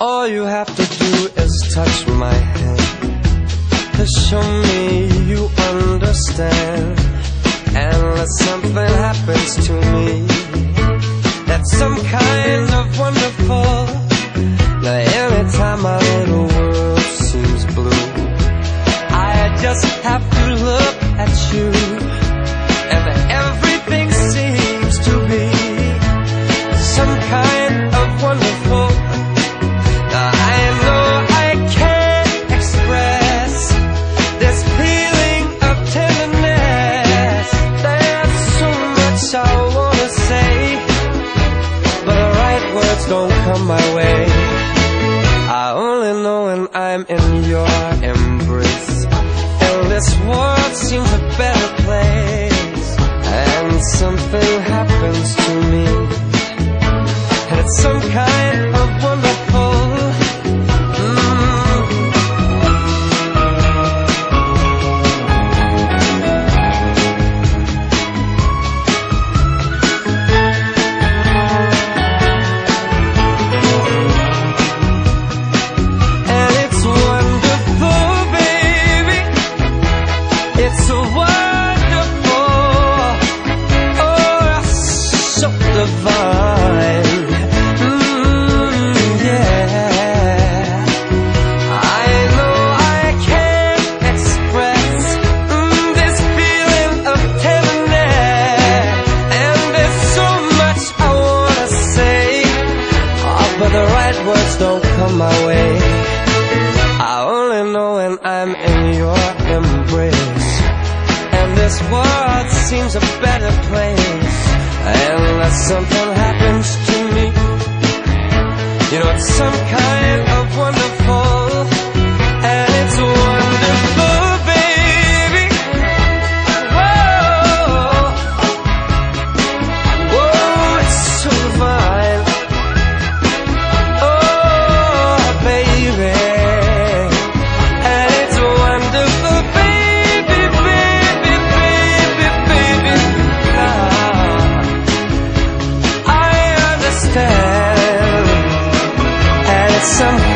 All you have to do is touch my hand to show me you understand. And unless something happens to me, that's some kind of wonderful. Words don't come my way. I only know when I'm in your embrace, and this world seems a better place. And something happens to me, and it's some kind of It's so wonderful. Oh, so divine. Yeah. I know I can't express mm, this feeling of tenderness. And there's so much I wanna say. Oh, but the right words don't come my way. I only know when I'm in your embrace. Seems a better place. Unless something happens to me. You know, it's some kind some